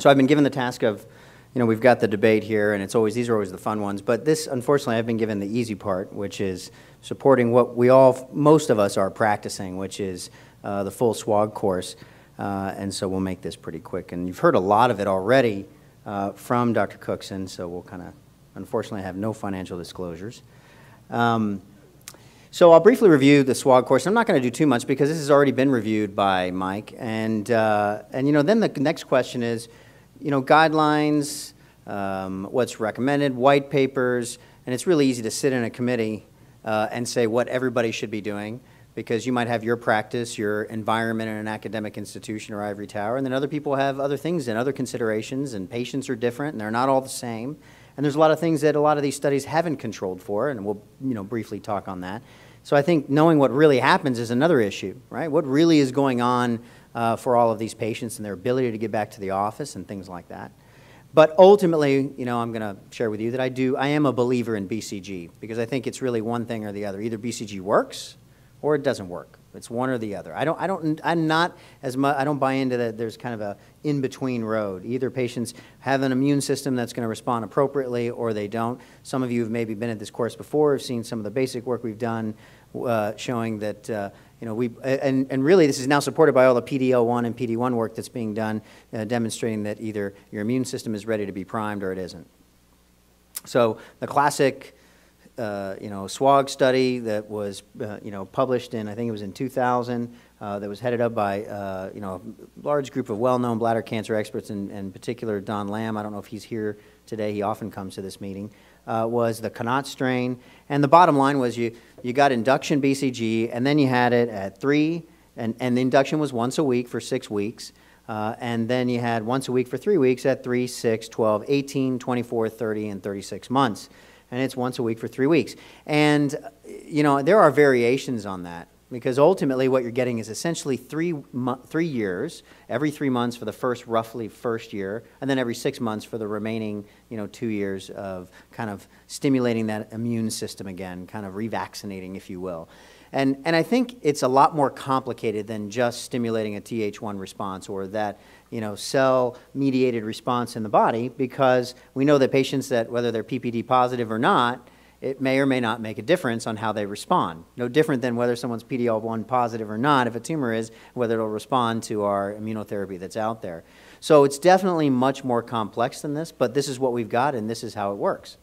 So I've been given the task of, you know, we've got the debate here, and it's always, these are always the fun ones, but this, unfortunately, I've been given the easy part, which is supporting what we all, most of us are practicing, which is uh, the full SWOG course. Uh, and so we'll make this pretty quick. And you've heard a lot of it already uh, from Dr. Cookson, so we'll kind of, unfortunately, have no financial disclosures. Um, so I'll briefly review the SWOG course. I'm not going to do too much because this has already been reviewed by Mike. And, uh, and you know, then the next question is, you know, guidelines, um, what's recommended, white papers, and it's really easy to sit in a committee uh, and say what everybody should be doing because you might have your practice, your environment in an academic institution or ivory tower, and then other people have other things and other considerations, and patients are different, and they're not all the same. And there's a lot of things that a lot of these studies haven't controlled for, and we'll you know, briefly talk on that. So I think knowing what really happens is another issue, right? What really is going on uh, for all of these patients and their ability to get back to the office and things like that. But ultimately, you know, I'm going to share with you that I do, I am a believer in BCG because I think it's really one thing or the other. Either BCG works or it doesn't work. It's one or the other. I don't, I don't, I'm not as much, I don't buy into that there's kind of a in-between road. Either patients have an immune system that's going to respond appropriately or they don't. Some of you have maybe been at this course before, have seen some of the basic work we've done uh, showing that, uh, you know, we, and, and really this is now supported by all the PD-L1 and PD-1 work that's being done, uh, demonstrating that either your immune system is ready to be primed or it isn't. So the classic uh, you know, SWOG study that was, uh, you know, published in, I think it was in 2000, uh, that was headed up by, you know, a large group of well-known bladder cancer experts, and in, in, particular Don Lamm, I don't know if he's here today, he often comes to this meeting, uh, was the Connaught strain. And the bottom line was you, you got induction BCG, and then you had it at three, and, and the induction was once a week for six weeks. Uh, and then you had once a week for three weeks at 3, 6, 12, 18, 24, 30, and 36 months and it's once a week for three weeks. And, you know, there are variations on that because ultimately what you're getting is essentially three, three years, every three months for the first roughly first year, and then every six months for the remaining, you know, two years of kind of stimulating that immune system again, kind of revaccinating, if you will. And, and I think it's a lot more complicated than just stimulating a Th1 response or that you know, cell-mediated response in the body because we know that patients that, whether they're PPD positive or not, it may or may not make a difference on how they respond. No different than whether someone's PD-L1 positive or not, if a tumor is, whether it'll respond to our immunotherapy that's out there. So it's definitely much more complex than this, but this is what we've got and this is how it works.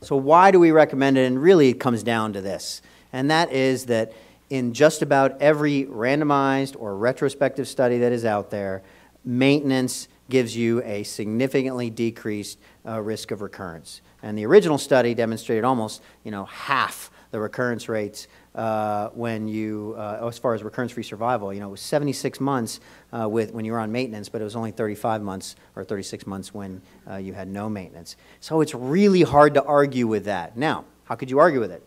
So why do we recommend it? And really it comes down to this, and that is that in just about every randomized or retrospective study that is out there, maintenance gives you a significantly decreased uh, risk of recurrence. And the original study demonstrated almost, you know, half the recurrence rates uh, when you, uh, as far as recurrence-free survival, you know, it was 76 months uh, with, when you were on maintenance, but it was only 35 months or 36 months when uh, you had no maintenance. So it's really hard to argue with that. Now, how could you argue with it?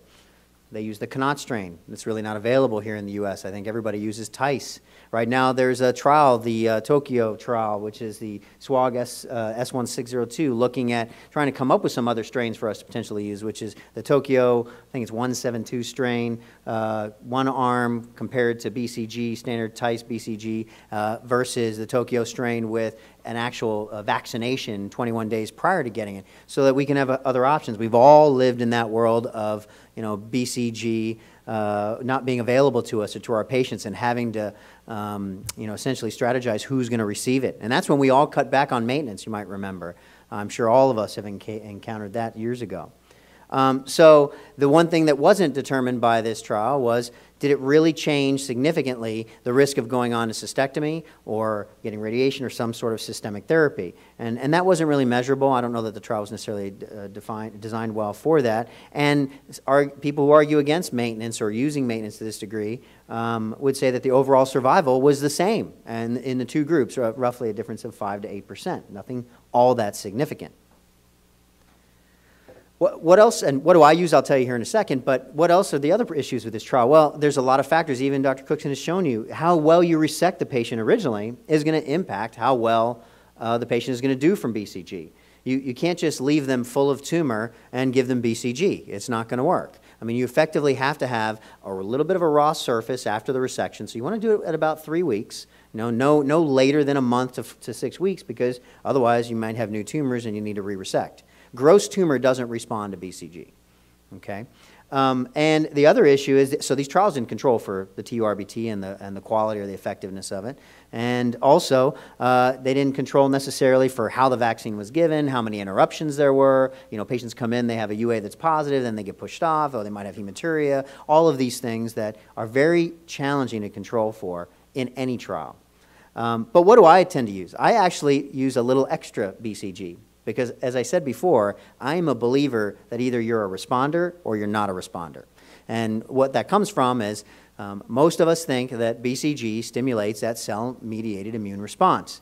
They use the Connaught strain. It's really not available here in the U.S. I think everybody uses Tice. Right now, there's a trial, the uh, Tokyo trial, which is the SWOG S, uh, S1602, looking at trying to come up with some other strains for us to potentially use, which is the Tokyo, I think it's 172 strain, uh, one arm compared to BCG, standard Tice BCG, uh, versus the Tokyo strain with an actual uh, vaccination 21 days prior to getting it, so that we can have uh, other options. We've all lived in that world of you know, BCG uh, not being available to us or to our patients and having to, um, you know, essentially strategize who's going to receive it. And that's when we all cut back on maintenance, you might remember. I'm sure all of us have encountered that years ago. Um, so the one thing that wasn't determined by this trial was did it really change significantly the risk of going on to cystectomy or getting radiation or some sort of systemic therapy? And, and that wasn't really measurable. I don't know that the trial was necessarily uh, defined, designed well for that. And people who argue against maintenance or using maintenance to this degree um, would say that the overall survival was the same and in the two groups, roughly a difference of 5 to 8%. Nothing all that significant. What, what else, and what do I use, I'll tell you here in a second, but what else are the other issues with this trial? Well, there's a lot of factors, even Dr. Cookson has shown you. How well you resect the patient originally is going to impact how well uh, the patient is going to do from BCG. You, you can't just leave them full of tumor and give them BCG. It's not going to work. I mean, you effectively have to have a little bit of a raw surface after the resection. So you want to do it at about three weeks know, no, no later than a month to, to six weeks because otherwise you might have new tumors and you need to re-resect. Gross tumor doesn't respond to BCG, okay? Um, and the other issue is, so these trials didn't control for the TURBT and the, and the quality or the effectiveness of it. And also, uh, they didn't control necessarily for how the vaccine was given, how many interruptions there were. You know, patients come in, they have a UA that's positive, then they get pushed off, or they might have hematuria. All of these things that are very challenging to control for in any trial. Um, but what do I tend to use? I actually use a little extra BCG. Because as I said before, I'm a believer that either you're a responder or you're not a responder. And what that comes from is um, most of us think that BCG stimulates that cell mediated immune response.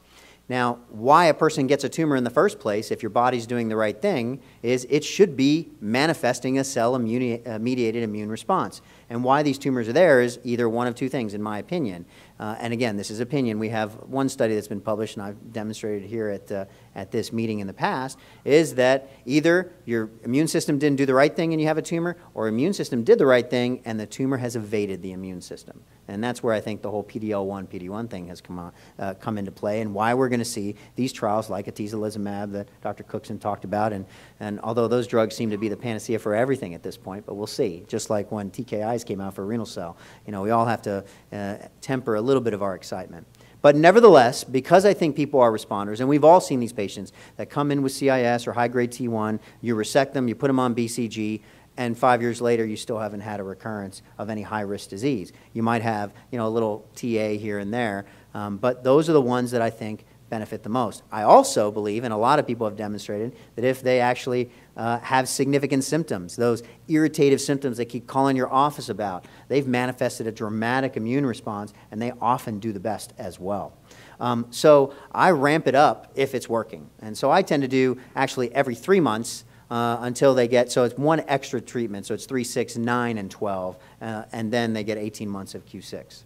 Now, why a person gets a tumor in the first place, if your body's doing the right thing, is it should be manifesting a cell uh, mediated immune response. And why these tumors are there is either one of two things, in my opinion. Uh, and again, this is opinion. We have one study that's been published, and I've demonstrated here at, uh, at this meeting in the past, is that either your immune system didn't do the right thing and you have a tumor, or immune system did the right thing and the tumor has evaded the immune system. And that's where I think the whole PD-L1, PD-1 thing has come, on, uh, come into play and why we're going to see these trials like atezolizumab that Dr. Cookson talked about. And, and although those drugs seem to be the panacea for everything at this point, but we'll see. Just like when TKIs came out for renal cell, you know, we all have to uh, temper a little bit of our excitement. But nevertheless, because I think people are responders, and we've all seen these patients that come in with CIS or high-grade T1, you resect them, you put them on BCG, and five years later you still haven't had a recurrence of any high-risk disease. You might have, you know, a little TA here and there, um, but those are the ones that I think benefit the most. I also believe, and a lot of people have demonstrated, that if they actually uh, have significant symptoms, those irritative symptoms they keep calling your office about, they've manifested a dramatic immune response, and they often do the best as well. Um, so I ramp it up if it's working. And so I tend to do actually every three months uh, until they get, so it's one extra treatment, so it's 3, 6, 9, and 12, uh, and then they get 18 months of Q6.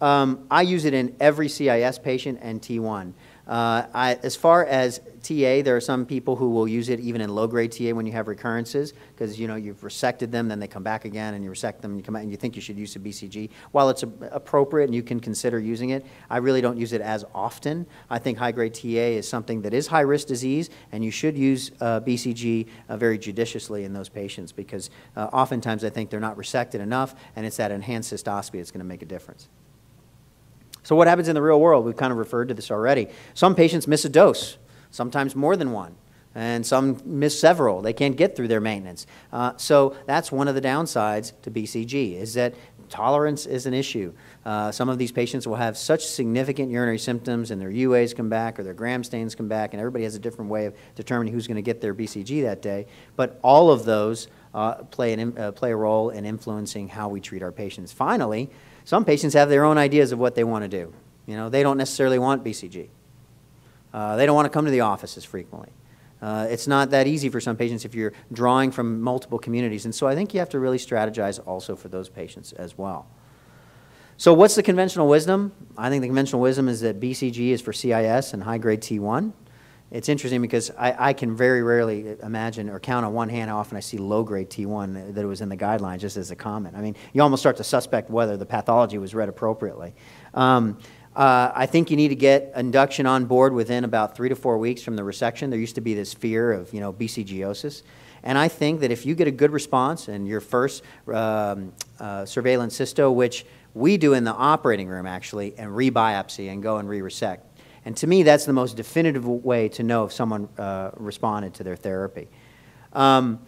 Um, I use it in every CIS patient and T1. Uh, I, as far as TA, there are some people who will use it even in low-grade TA when you have recurrences, because you know you've resected them, then they come back again, and you resect them, and you come out, and you think you should use a BCG. While it's a, appropriate and you can consider using it, I really don't use it as often. I think high-grade TA is something that is high-risk disease, and you should use uh, BCG uh, very judiciously in those patients, because uh, oftentimes I think they're not resected enough, and it's that enhanced cystoscopy that's going to make a difference. So what happens in the real world? We've kind of referred to this already. Some patients miss a dose, sometimes more than one, and some miss several. They can't get through their maintenance. Uh, so that's one of the downsides to BCG, is that tolerance is an issue. Uh, some of these patients will have such significant urinary symptoms and their UAs come back or their gram stains come back, and everybody has a different way of determining who's going to get their BCG that day. But all of those uh, play, an, uh, play a role in influencing how we treat our patients. Finally, some patients have their own ideas of what they want to do. You know, they don't necessarily want BCG. Uh, they don't want to come to the office as frequently. Uh, it's not that easy for some patients if you're drawing from multiple communities. And so I think you have to really strategize also for those patients as well. So what's the conventional wisdom? I think the conventional wisdom is that BCG is for CIS and high-grade T1. It's interesting because I, I, can very rarely imagine or count on one hand how often I see low-grade T1 that was in the guidelines just as a comment. I mean, you almost start to suspect whether the pathology was read appropriately. Um, uh, I think you need to get induction on board within about three to four weeks from the resection. There used to be this fear of, you know, BCGiosis. And I think that if you get a good response and your first um, uh, surveillance cysto, which we do in the operating room actually, and rebiopsy and go and re-resect, and to me, that's the most definitive way to know if someone uh, responded to their therapy. Um,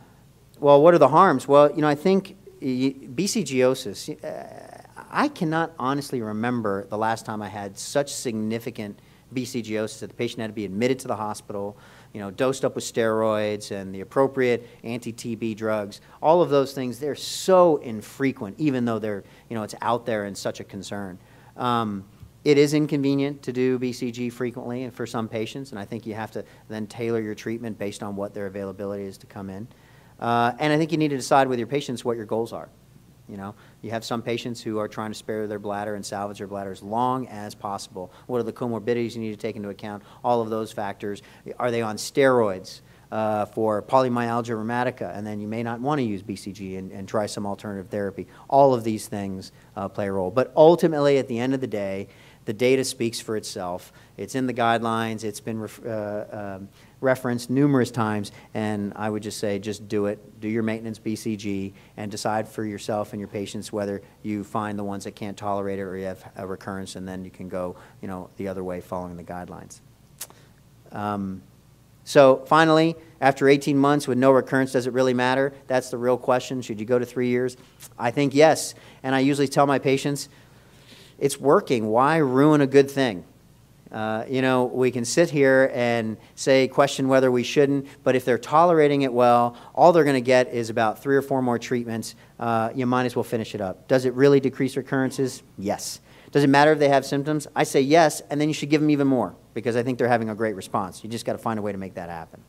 well, what are the harms? Well, you know, I think BCGosis, uh, I cannot honestly remember the last time I had such significant BCGosis that the patient had to be admitted to the hospital, you know, dosed up with steroids and the appropriate anti-TB drugs. All of those things, they're so infrequent, even though they're, you know, it's out there and such a concern. Um, it is inconvenient to do BCG frequently for some patients, and I think you have to then tailor your treatment based on what their availability is to come in. Uh, and I think you need to decide with your patients what your goals are. You know, you have some patients who are trying to spare their bladder and salvage their bladder as long as possible. What are the comorbidities you need to take into account? All of those factors. Are they on steroids? Uh, for polymyalgia rheumatica, and then you may not want to use BCG and, and try some alternative therapy. All of these things uh, play a role. But ultimately, at the end of the day, The data speaks for itself. It's in the guidelines, it's been ref- uh, um, referenced numerous times, and I would just say, just do it. Do your maintenance BCG and decide for yourself and your patients whether you find the ones that can't tolerate it or you have a recurrence, and then you can go, you know, the other way following the guidelines. Um, so finally, after 18 months with no recurrence, does it really matter? That's the real question. Should you go to three years? I think yes. And I usually tell my patients, it's working. Why ruin a good thing? Uh, you know, we can sit here and say, question whether we shouldn't, but if they're tolerating it well, all they're going to get is about three or four more treatments. Uh, you might as well finish it up. Does it really decrease recurrences? Yes. Does it matter if they have symptoms? I say yes, and then you should give them even more because I think they're having a great response. You just got to find a way to make that happen.